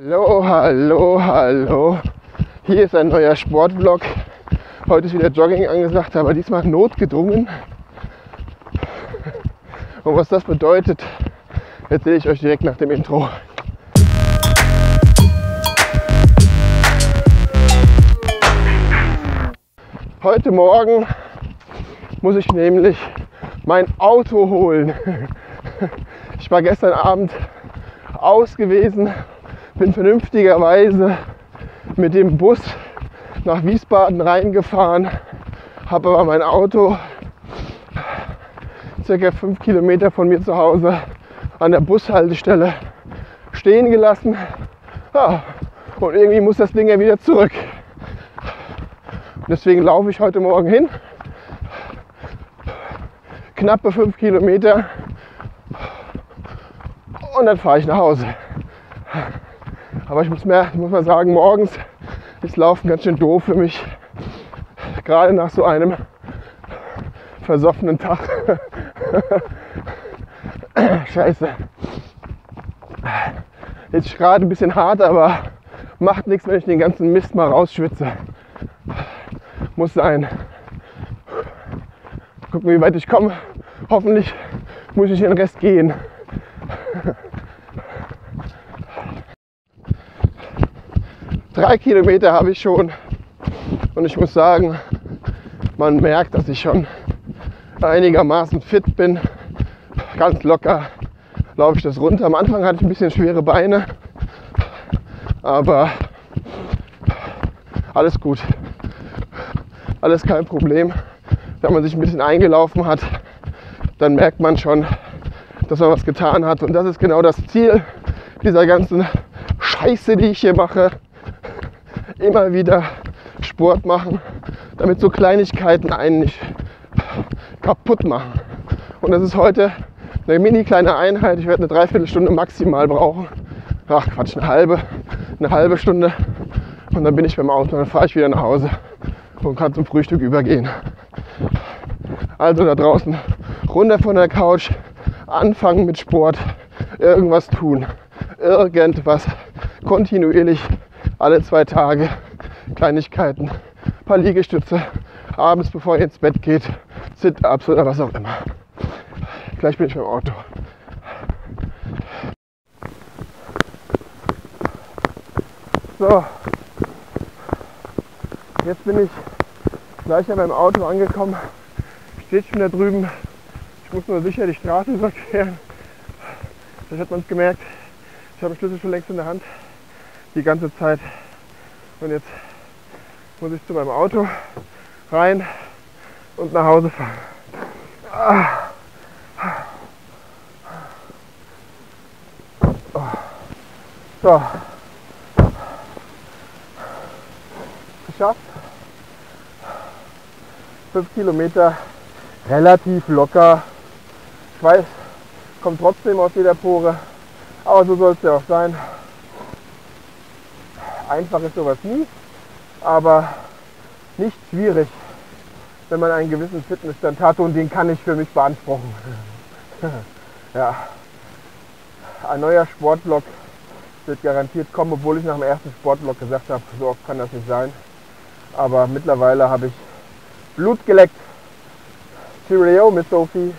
Hallo, hallo, hallo. Hier ist ein neuer Sportvlog. Heute ist wieder Jogging angesagt, aber diesmal notgedrungen. Und was das bedeutet, erzähle ich euch direkt nach dem Intro. Heute Morgen muss ich nämlich mein Auto holen. Ich war gestern Abend aus gewesen, bin vernünftigerweise mit dem Bus nach Wiesbaden reingefahren, habe aber mein Auto circa fünf Kilometer von mir zu Hause an der Bushaltestelle stehen gelassen. Ja, und irgendwie muss das Ding ja wieder zurück. Deswegen laufe ich heute Morgen hin. Knappe fünf Kilometer. Und dann fahre ich nach Hause. Aber ich muss, mehr, muss mal sagen, morgens ist Laufen ganz schön doof für mich. Gerade nach so einem versoffenen Tag. Scheiße. Jetzt gerade ein bisschen hart, aber macht nichts, wenn ich den ganzen Mist mal rausschwitze. Muss sein. Gucken, wie weit ich komme. Hoffentlich muss ich den Rest gehen. Drei Kilometer habe ich schon und ich muss sagen, man merkt, dass ich schon einigermaßen fit bin. Ganz locker laufe ich das runter. Am Anfang hatte ich ein bisschen schwere Beine, aber alles gut. Alles kein Problem. Wenn man sich ein bisschen eingelaufen hat, dann merkt man schon, dass man was getan hat. Und das ist genau das Ziel dieser ganzen Scheiße, die ich hier mache immer wieder Sport machen, damit so Kleinigkeiten einen nicht kaputt machen. Und das ist heute eine mini kleine Einheit. Ich werde eine Dreiviertelstunde maximal brauchen. Ach Quatsch, eine halbe, eine halbe Stunde. Und dann bin ich beim Auto dann fahre ich wieder nach Hause und kann zum Frühstück übergehen. Also da draußen runter von der Couch, anfangen mit Sport, irgendwas tun, irgendwas kontinuierlich alle zwei Tage Kleinigkeiten, ein paar Liegestütze, abends bevor ihr ins Bett geht, Sit-Ups oder was auch immer. Gleich bin ich beim Auto. So, jetzt bin ich gleich an meinem Auto angekommen. Steht schon da drüben. Ich muss nur sicher die Straße überqueren. Vielleicht hat man es gemerkt. Ich habe den Schlüssel schon längst in der Hand die ganze Zeit. Und jetzt muss ich zu meinem Auto rein und nach Hause fahren. So. Geschafft. Fünf Kilometer relativ locker. Schweiß kommt trotzdem aus jeder Pore. Aber so soll es ja auch sein. Einfach ist sowas nie, aber nicht schwierig, wenn man einen gewissen Fitnessstand hat und den kann ich für mich beanspruchen. ja, ein neuer Sportblock wird garantiert kommen, obwohl ich nach dem ersten Sportblock gesagt habe, so oft kann das nicht sein. Aber mittlerweile habe ich Blut geleckt. Cheerio mit Sophie.